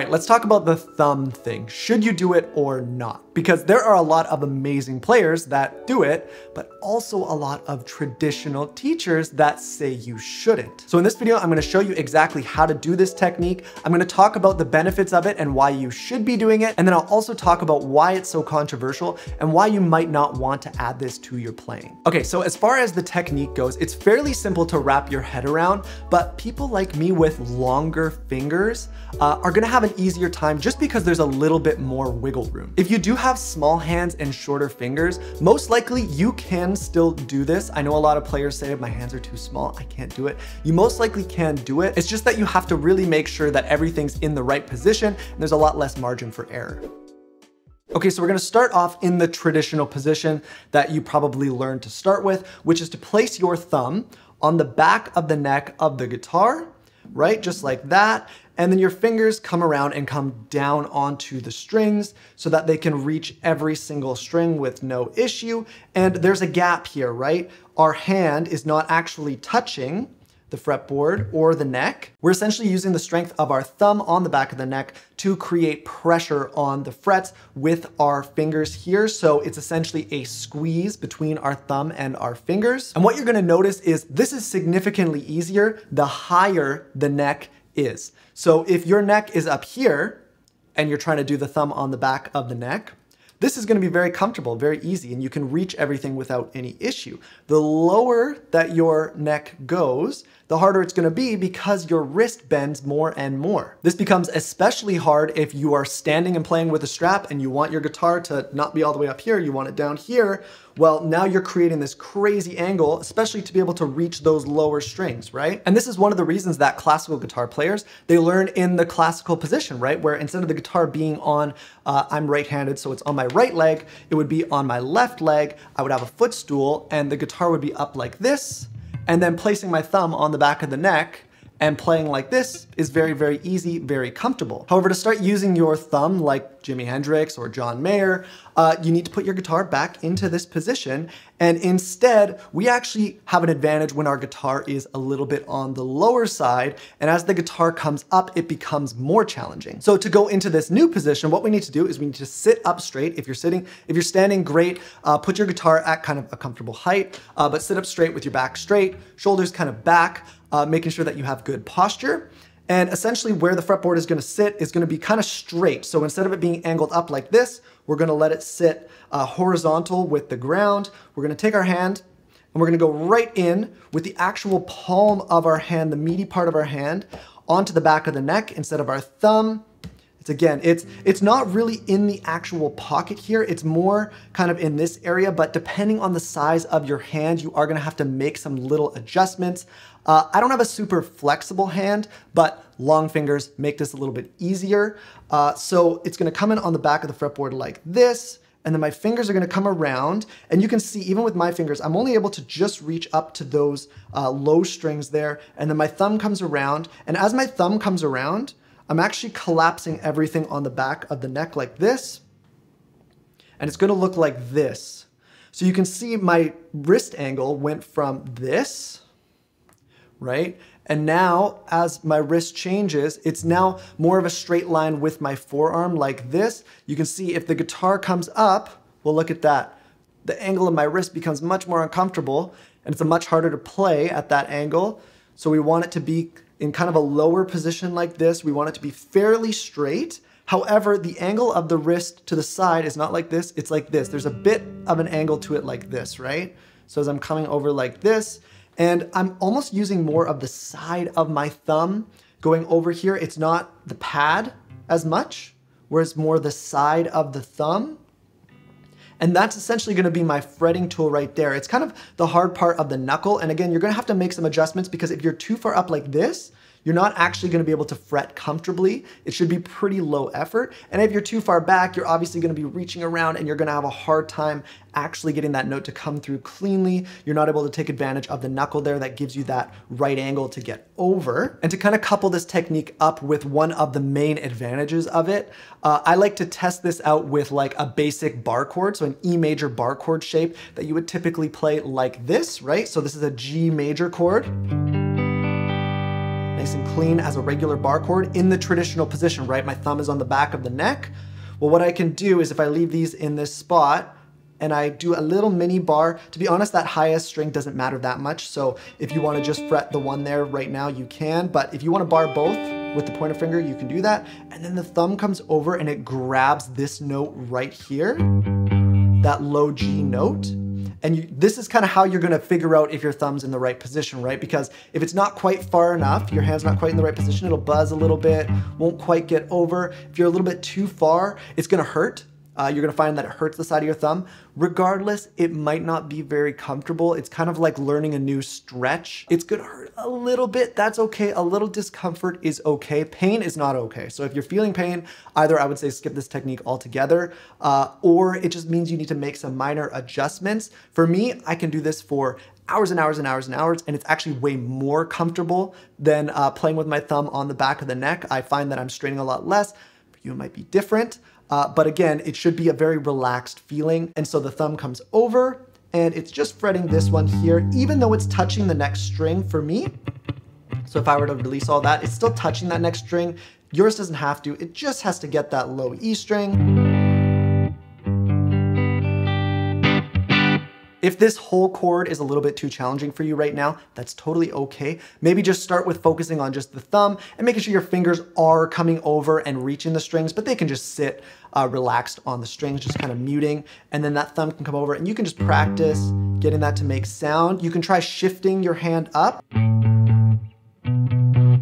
Right, let's talk about the thumb thing. Should you do it or not? Because there are a lot of amazing players that do it, but also a lot of traditional teachers that say you shouldn't. So in this video, I'm gonna show you exactly how to do this technique. I'm gonna talk about the benefits of it and why you should be doing it. And then I'll also talk about why it's so controversial and why you might not want to add this to your playing. Okay, so as far as the technique goes, it's fairly simple to wrap your head around, but people like me with longer fingers uh, are gonna have an easier time just because there's a little bit more wiggle room. If you do have small hands and shorter fingers, most likely you can still do this. I know a lot of players say my hands are too small, I can't do it. You most likely can do it. It's just that you have to really make sure that everything's in the right position and there's a lot less margin for error. Okay, so we're gonna start off in the traditional position that you probably learned to start with, which is to place your thumb on the back of the neck of the guitar, right? Just like that. And then your fingers come around and come down onto the strings so that they can reach every single string with no issue. And there's a gap here, right? Our hand is not actually touching the fretboard or the neck. We're essentially using the strength of our thumb on the back of the neck to create pressure on the frets with our fingers here. So it's essentially a squeeze between our thumb and our fingers. And what you're gonna notice is this is significantly easier the higher the neck is. So if your neck is up here and you're trying to do the thumb on the back of the neck, this is gonna be very comfortable, very easy, and you can reach everything without any issue. The lower that your neck goes, the harder it's gonna be because your wrist bends more and more. This becomes especially hard if you are standing and playing with a strap and you want your guitar to not be all the way up here, you want it down here. Well, now you're creating this crazy angle, especially to be able to reach those lower strings, right? And this is one of the reasons that classical guitar players, they learn in the classical position, right? Where instead of the guitar being on, uh, I'm right-handed, so it's on my right leg, it would be on my left leg, I would have a footstool, and the guitar would be up like this, and then placing my thumb on the back of the neck and playing like this is very, very easy, very comfortable. However, to start using your thumb like Jimi Hendrix or John Mayer, uh, you need to put your guitar back into this position. And instead, we actually have an advantage when our guitar is a little bit on the lower side. And as the guitar comes up, it becomes more challenging. So to go into this new position, what we need to do is we need to sit up straight. If you're sitting, if you're standing, great. Uh, put your guitar at kind of a comfortable height, uh, but sit up straight with your back straight, shoulders kind of back, uh, making sure that you have good posture. And essentially where the fretboard is gonna sit is gonna be kind of straight. So instead of it being angled up like this, we're gonna let it sit uh, horizontal with the ground. We're gonna take our hand and we're gonna go right in with the actual palm of our hand, the meaty part of our hand, onto the back of the neck instead of our thumb. It's again, it's it's not really in the actual pocket here. It's more kind of in this area, but depending on the size of your hand, you are gonna have to make some little adjustments. Uh, I don't have a super flexible hand, but long fingers make this a little bit easier. Uh, so it's gonna come in on the back of the fretboard like this, and then my fingers are gonna come around, and you can see even with my fingers, I'm only able to just reach up to those uh, low strings there, and then my thumb comes around, and as my thumb comes around, I'm actually collapsing everything on the back of the neck like this, and it's gonna look like this. So you can see my wrist angle went from this, right? And now as my wrist changes, it's now more of a straight line with my forearm like this. You can see if the guitar comes up, well, look at that. The angle of my wrist becomes much more uncomfortable and it's much harder to play at that angle. So we want it to be in kind of a lower position like this. We want it to be fairly straight. However, the angle of the wrist to the side is not like this, it's like this. There's a bit of an angle to it like this, right? So as I'm coming over like this, and I'm almost using more of the side of my thumb going over here. It's not the pad as much, whereas more the side of the thumb. And that's essentially gonna be my fretting tool right there. It's kind of the hard part of the knuckle. And again, you're gonna have to make some adjustments because if you're too far up like this, you're not actually gonna be able to fret comfortably. It should be pretty low effort. And if you're too far back, you're obviously gonna be reaching around and you're gonna have a hard time actually getting that note to come through cleanly. You're not able to take advantage of the knuckle there that gives you that right angle to get over. And to kind of couple this technique up with one of the main advantages of it, uh, I like to test this out with like a basic bar chord, so an E major bar chord shape that you would typically play like this, right? So this is a G major chord nice and clean as a regular bar chord in the traditional position, right? My thumb is on the back of the neck. Well, what I can do is if I leave these in this spot, and I do a little mini bar. To be honest, that highest string doesn't matter that much. So if you wanna just fret the one there right now, you can. But if you wanna bar both with the pointer finger, you can do that. And then the thumb comes over and it grabs this note right here, that low G note. And you, this is kind of how you're gonna figure out if your thumb's in the right position, right? Because if it's not quite far enough, your hand's not quite in the right position, it'll buzz a little bit, won't quite get over. If you're a little bit too far, it's gonna hurt. Uh, you're gonna find that it hurts the side of your thumb. Regardless, it might not be very comfortable. It's kind of like learning a new stretch. It's gonna hurt a little bit, that's okay. A little discomfort is okay. Pain is not okay. So if you're feeling pain, either I would say skip this technique altogether, uh, or it just means you need to make some minor adjustments. For me, I can do this for hours and hours and hours and hours, and it's actually way more comfortable than uh, playing with my thumb on the back of the neck. I find that I'm straining a lot less. You, might be different. Uh, but again, it should be a very relaxed feeling. And so the thumb comes over and it's just fretting this one here, even though it's touching the next string for me. So if I were to release all that, it's still touching that next string. Yours doesn't have to, it just has to get that low E string. If this whole chord is a little bit too challenging for you right now, that's totally okay. Maybe just start with focusing on just the thumb and making sure your fingers are coming over and reaching the strings, but they can just sit uh, relaxed on the strings, just kind of muting. And then that thumb can come over and you can just practice getting that to make sound. You can try shifting your hand up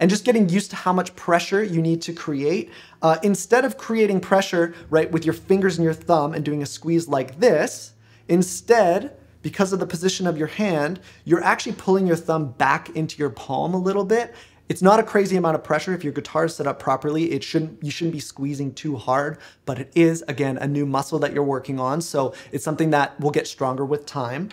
and just getting used to how much pressure you need to create. Uh, instead of creating pressure, right, with your fingers and your thumb and doing a squeeze like this, instead, because of the position of your hand, you're actually pulling your thumb back into your palm a little bit. It's not a crazy amount of pressure. If your guitar is set up properly, it shouldn't you shouldn't be squeezing too hard, but it is, again, a new muscle that you're working on. So it's something that will get stronger with time.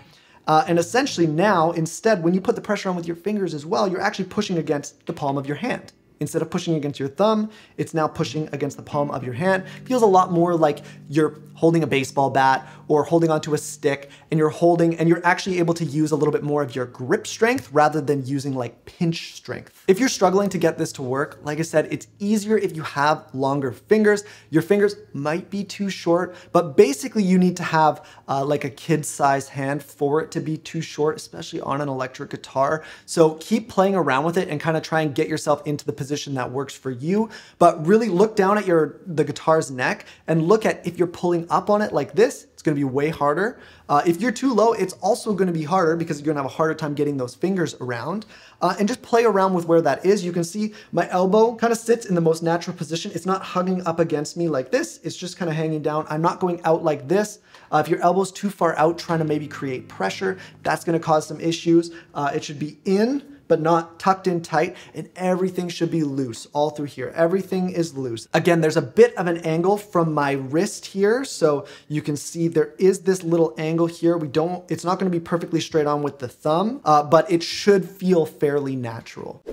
Uh, and essentially now, instead, when you put the pressure on with your fingers as well, you're actually pushing against the palm of your hand. Instead of pushing against your thumb, it's now pushing against the palm of your hand. Feels a lot more like you're holding a baseball bat or holding onto a stick and you're holding and you're actually able to use a little bit more of your grip strength rather than using like pinch strength. If you're struggling to get this to work, like I said, it's easier if you have longer fingers. Your fingers might be too short, but basically you need to have uh, like a kid size hand for it to be too short, especially on an electric guitar. So keep playing around with it and kind of try and get yourself into the position that works for you, but really look down at your the guitar's neck and look at if you're pulling up on it like this, it's gonna be way harder. Uh, if you're too low, it's also gonna be harder because you're gonna have a harder time getting those fingers around. Uh, and just play around with where that is. You can see my elbow kind of sits in the most natural position. It's not hugging up against me like this. It's just kind of hanging down. I'm not going out like this. Uh, if your elbow's too far out trying to maybe create pressure, that's gonna cause some issues. Uh, it should be in, but not tucked in tight, and everything should be loose all through here. Everything is loose. Again, there's a bit of an angle from my wrist here, so you can see there is this little angle here. We don't, it's not gonna be perfectly straight on with the thumb, uh, but it should feel fairly natural.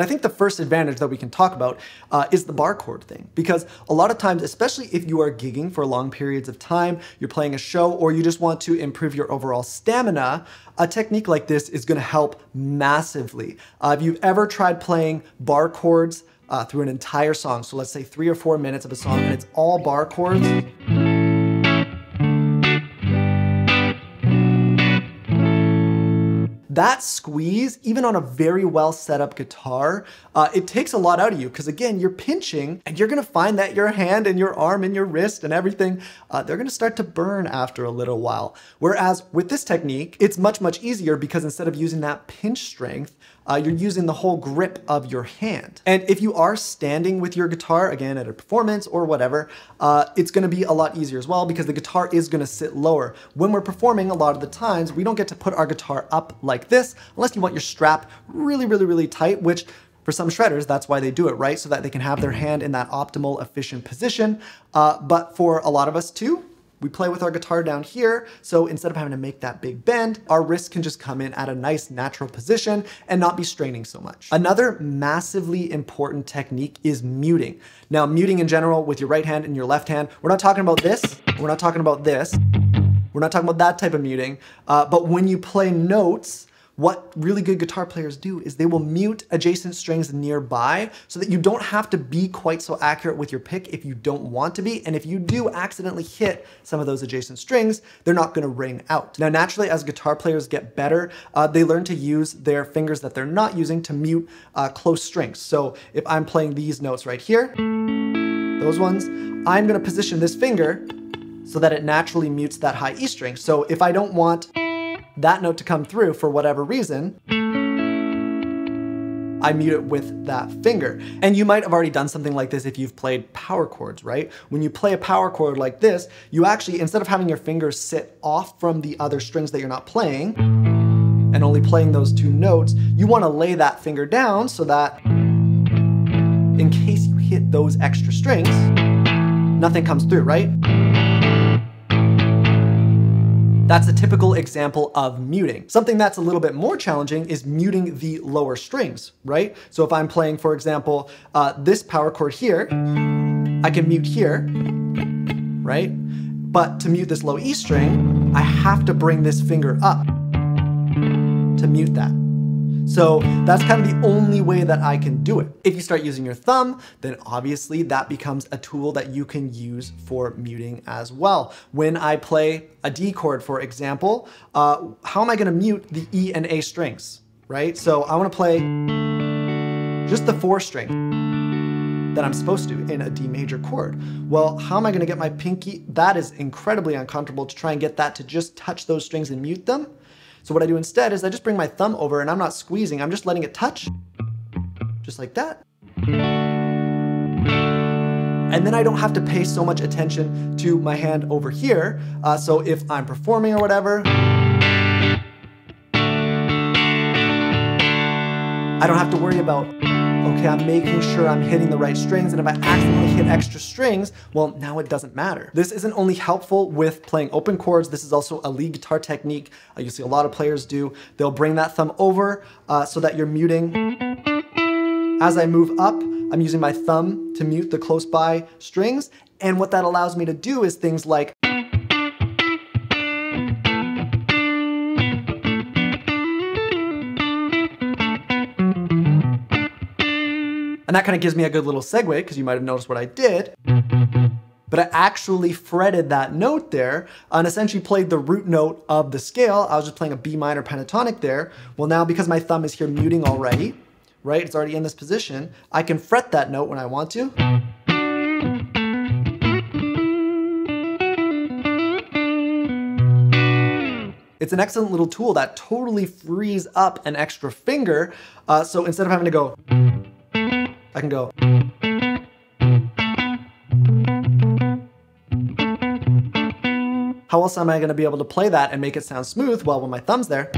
I think the first advantage that we can talk about uh, is the bar chord thing, because a lot of times, especially if you are gigging for long periods of time, you're playing a show, or you just want to improve your overall stamina, a technique like this is gonna help massively. Uh, if you've ever tried playing bar chords uh, through an entire song, so let's say three or four minutes of a song, and it's all bar chords, that squeeze, even on a very well set up guitar, uh, it takes a lot out of you because again, you're pinching and you're gonna find that your hand and your arm and your wrist and everything, uh, they're gonna start to burn after a little while. Whereas with this technique, it's much, much easier because instead of using that pinch strength, uh, you're using the whole grip of your hand. And if you are standing with your guitar, again, at a performance or whatever, uh, it's gonna be a lot easier as well because the guitar is gonna sit lower. When we're performing, a lot of the times, we don't get to put our guitar up like this unless you want your strap really, really, really tight, which for some shredders, that's why they do it, right? So that they can have their hand in that optimal, efficient position. Uh, but for a lot of us too, we play with our guitar down here, so instead of having to make that big bend, our wrist can just come in at a nice natural position and not be straining so much. Another massively important technique is muting. Now, muting in general with your right hand and your left hand, we're not talking about this, we're not talking about this, we're not talking about that type of muting, uh, but when you play notes what really good guitar players do is they will mute adjacent strings nearby so that you don't have to be quite so accurate with your pick if you don't want to be. And if you do accidentally hit some of those adjacent strings, they're not gonna ring out. Now, naturally, as guitar players get better, uh, they learn to use their fingers that they're not using to mute uh, close strings. So if I'm playing these notes right here, those ones, I'm gonna position this finger so that it naturally mutes that high E string. So if I don't want that note to come through for whatever reason, I mute it with that finger. And you might have already done something like this if you've played power chords, right? When you play a power chord like this, you actually, instead of having your fingers sit off from the other strings that you're not playing, and only playing those two notes, you wanna lay that finger down so that in case you hit those extra strings, nothing comes through, right? That's a typical example of muting. Something that's a little bit more challenging is muting the lower strings, right? So if I'm playing, for example, uh, this power chord here, I can mute here, right? But to mute this low E string, I have to bring this finger up to mute that. So that's kind of the only way that I can do it. If you start using your thumb, then obviously that becomes a tool that you can use for muting as well. When I play a D chord, for example, uh, how am I gonna mute the E and A strings, right? So I wanna play just the four string that I'm supposed to in a D major chord. Well, how am I gonna get my pinky? That is incredibly uncomfortable to try and get that to just touch those strings and mute them. So what I do instead is I just bring my thumb over and I'm not squeezing, I'm just letting it touch, just like that. And then I don't have to pay so much attention to my hand over here. Uh, so if I'm performing or whatever, I don't have to worry about okay, I'm making sure I'm hitting the right strings, and if I accidentally hit extra strings, well, now it doesn't matter. This isn't only helpful with playing open chords, this is also a lead guitar technique uh, you see a lot of players do. They'll bring that thumb over uh, so that you're muting. As I move up, I'm using my thumb to mute the close by strings, and what that allows me to do is things like And that kind of gives me a good little segue because you might have noticed what I did. But I actually fretted that note there and essentially played the root note of the scale. I was just playing a B minor pentatonic there. Well, now because my thumb is here muting already, right? It's already in this position. I can fret that note when I want to. It's an excellent little tool that totally frees up an extra finger. Uh, so instead of having to go, I can go. How else am I gonna be able to play that and make it sound smooth? Well, when my thumb's there.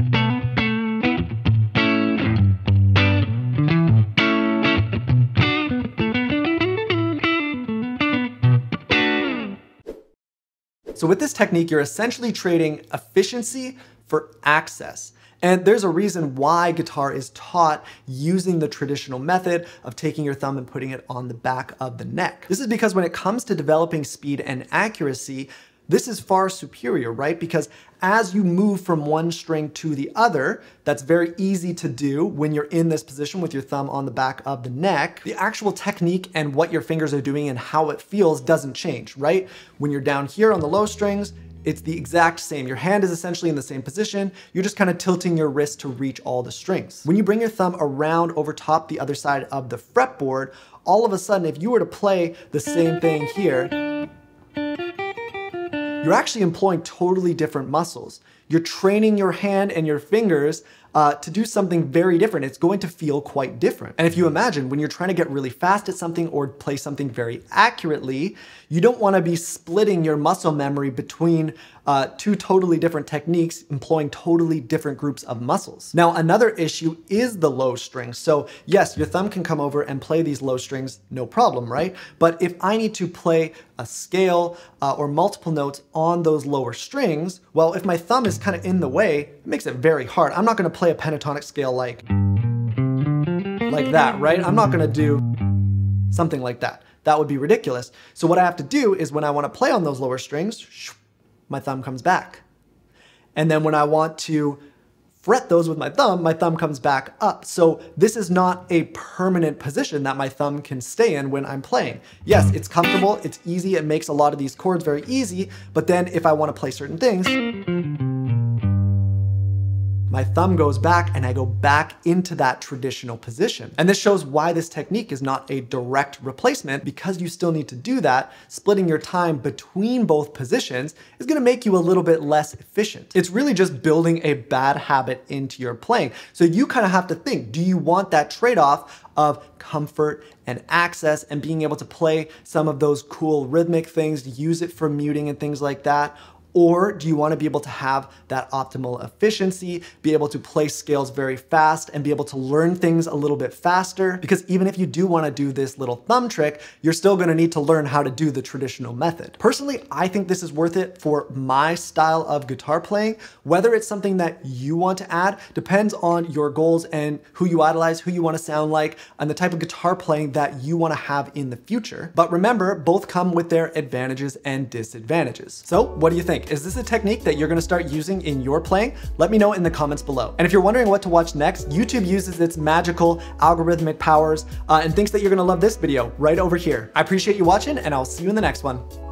So with this technique, you're essentially trading efficiency for access. And there's a reason why guitar is taught using the traditional method of taking your thumb and putting it on the back of the neck. This is because when it comes to developing speed and accuracy, this is far superior, right? Because as you move from one string to the other, that's very easy to do when you're in this position with your thumb on the back of the neck. The actual technique and what your fingers are doing and how it feels doesn't change, right? When you're down here on the low strings, it's the exact same. Your hand is essentially in the same position. You're just kind of tilting your wrist to reach all the strings. When you bring your thumb around over top the other side of the fretboard, all of a sudden, if you were to play the same thing here, you're actually employing totally different muscles. You're training your hand and your fingers uh, to do something very different. It's going to feel quite different. And if you imagine when you're trying to get really fast at something or play something very accurately, you don't want to be splitting your muscle memory between uh, two totally different techniques employing totally different groups of muscles. Now, another issue is the low strings. So yes, your thumb can come over and play these low strings, no problem, right? But if I need to play a scale uh, or multiple notes on those lower strings, well, if my thumb is kind of in the way, it makes it very hard. I'm not gonna play a pentatonic scale like, like that, right? I'm not gonna do something like that. That would be ridiculous. So what I have to do is when I wanna play on those lower strings, my thumb comes back. And then when I want to fret those with my thumb, my thumb comes back up. So this is not a permanent position that my thumb can stay in when I'm playing. Yes, hmm. it's comfortable, it's easy, it makes a lot of these chords very easy, but then if I wanna play certain things, my thumb goes back and I go back into that traditional position. And this shows why this technique is not a direct replacement because you still need to do that. Splitting your time between both positions is gonna make you a little bit less efficient. It's really just building a bad habit into your playing. So you kind of have to think, do you want that trade-off of comfort and access and being able to play some of those cool rhythmic things, use it for muting and things like that? Or do you want to be able to have that optimal efficiency, be able to play scales very fast and be able to learn things a little bit faster? Because even if you do want to do this little thumb trick, you're still going to need to learn how to do the traditional method. Personally, I think this is worth it for my style of guitar playing. Whether it's something that you want to add depends on your goals and who you idolize, who you want to sound like, and the type of guitar playing that you want to have in the future. But remember, both come with their advantages and disadvantages. So what do you think? Is this a technique that you're gonna start using in your playing? Let me know in the comments below. And if you're wondering what to watch next, YouTube uses its magical algorithmic powers uh, and thinks that you're gonna love this video right over here. I appreciate you watching and I'll see you in the next one.